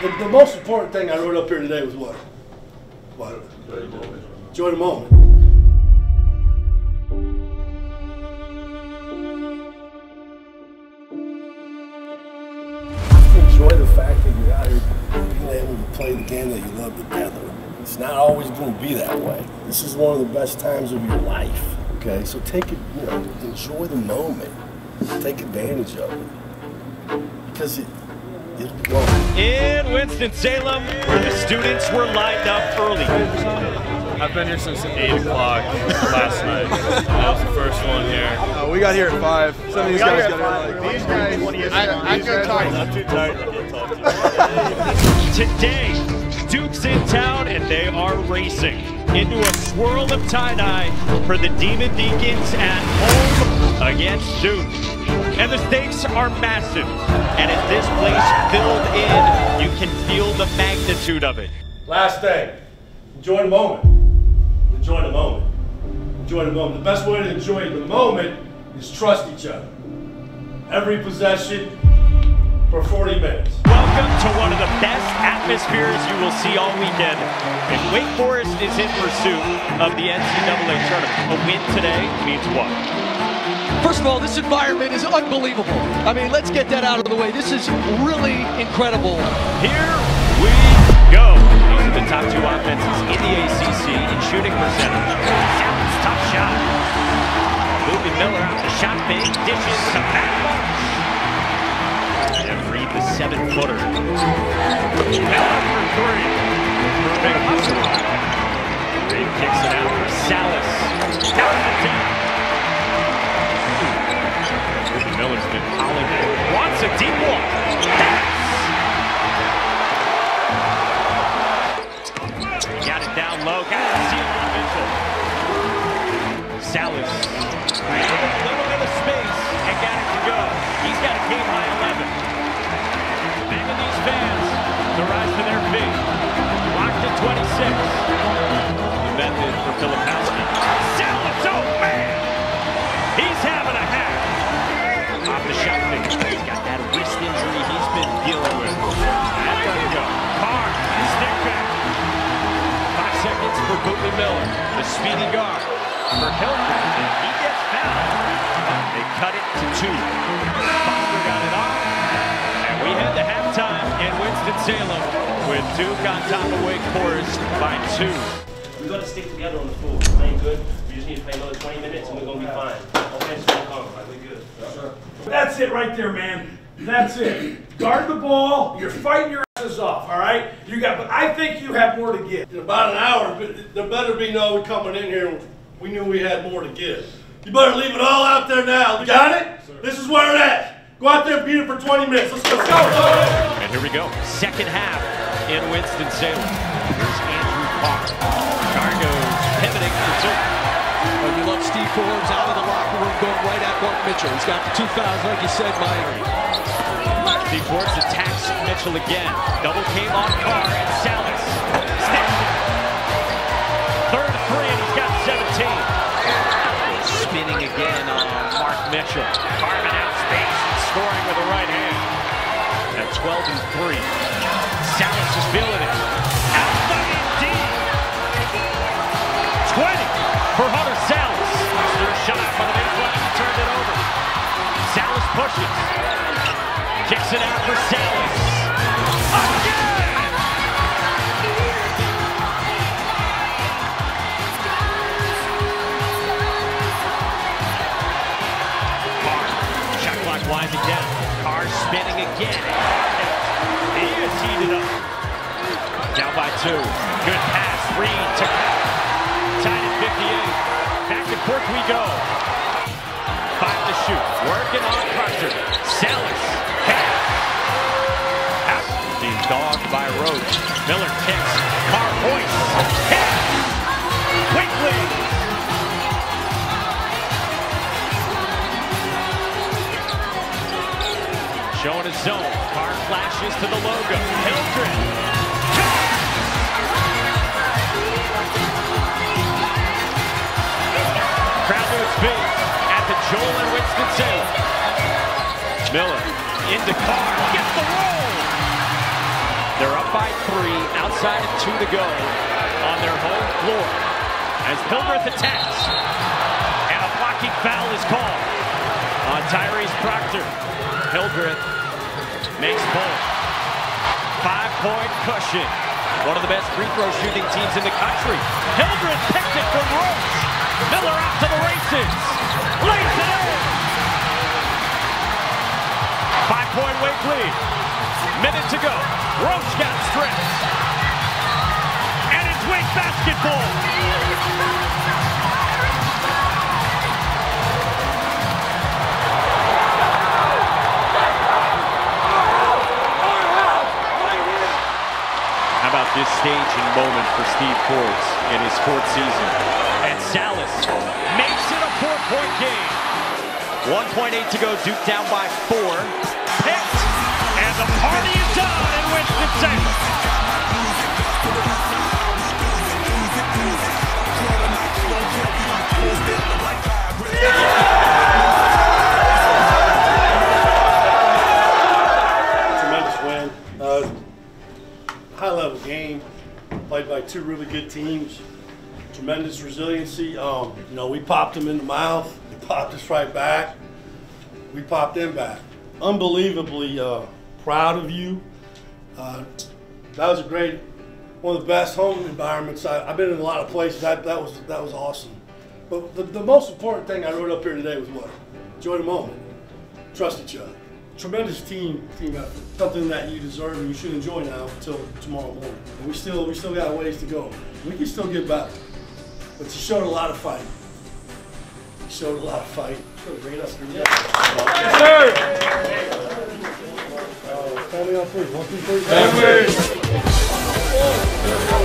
the, the most important thing I wrote up here today was what? What? Enjoy the moment. Enjoy the fact that you're out here being able to play the game that you love together. It's not always going to be that way. This is one of the best times of your life. Okay, so take it, you know, enjoy the moment. Take advantage of it because it. In Winston-Salem, where the students were lined up early. I've been here since 8 o'clock last night. That was the first one here. Uh, we got here at 5. Some of these guys got here like These guys, I, I go talk. Not too tight. Today, Duke's in town and they are racing into a swirl of tie-dye for the Demon Deacons at home against Duke. And the stakes are massive. And as this place filled in, you can feel the magnitude of it. Last thing, enjoy the moment. Enjoy the moment. Enjoy the moment. The best way to enjoy the moment is trust each other. Every possession for 40 minutes. Welcome to one of the best atmospheres you will see all weekend. And Wake Forest is in pursuit of the NCAA tournament. A win today means what? First of all, this environment is unbelievable. I mean, let's get that out of the way. This is really incredible. Here we go. These are the top two offenses in the ACC in shooting percentage. Tough shot. Boopie Miller out the shot fake, dishes to Matt Marsh. And Reid the seven-footer. Miller for three. Big hustle. Reid kicks it out Wants a deep one. Got it down low. Got it Mitchell. Sallis. A little bit of space and got it to go. He's got a game high 11. Begging these fans to rise to their feet. Locked at 26. The method for. Two. Foster got it off. And we head to halftime in Winston-Salem with Duke on top of Wake Forest by two. We got to stick together on the floor. We're playing good. We just need to play another 20 minutes and we're going to be fine. Offense will come. Like, we're good. That's it right there, man. That's it. Guard the ball. You're fighting your asses off, all right? You got, but I think you have more to give. In about an hour, but there better be no coming in here. We knew we had more to give. You better leave it all out there now. You got it? This is where it at. Go out there and beat it for 20 minutes. Let's go. Let's go. And here we go. Second half in Winston-Salem. Here's Andrew Carr. Carr goes pivoting for two. But you love Steve Forbes out of the locker room going right at Mark Mitchell. He's got the two fouls, like you said, Mike. Steve Forbes attacks Mitchell again. Double came on Carr and Sallis. Sticks it. Third three and he's got 17. Spinning again on Mark Mitchell. Carving out space and scoring with the right hand. At 12 and 3. Sallis is feeling it. Alpha indeed. 20 for Hunter Sallis. Their shot from the baseline. Turned it over. Sallis pushes. Kicks it out for Sallis. Again! Winding down. Carr spinning again. He is heated up. Down by two. Good pass. Reid to tied at 58. Back and forth we go. Five to shoot. Working on Crusher. Sallis. Pass. Being dogged by Roach. Miller kicks. Carr hoists. Quickly. Zone. Carr flashes to the logo. Hildreth. Crowd to its at the Joel and Winston-Salem. Miller into Carr. Gets the roll. They're up by three, outside of two to go on their home floor. As Hildreth attacks, and a blocking foul is called on Tyrese Proctor. Hildreth makes both. Five-point cushion. One of the best free throw shooting teams in the country. Hildreth picked it from Roach. Miller out to the races. Lays it in. Five-point Wake lead. Minute to go. Roach got stripped. And it's Wake basketball. This stage and moment for Steve Forbes in his fourth season? And Sallis makes it a four-point game. 1.8 to go, Duke down by four. Picked, and the party is on in Winston-Salem. High level game, played by two really good teams. Tremendous resiliency. Um, you know, we popped them in the mouth, they popped us right back. We popped them back. Unbelievably uh, proud of you. Uh, that was a great, one of the best home environments. I, I've been in a lot of places. That, that was that was awesome. But the, the most important thing I wrote up here today was what? Enjoy the moment. Trust each other. Tremendous team team effort. Something that you deserve and you should enjoy now until tomorrow morning. And we still we still got a ways to go. We can still get better. But you showed a lot of fight. You showed a lot of fight. Showed a great effort. Yes, sir. Uh, call me on three. One, two, three.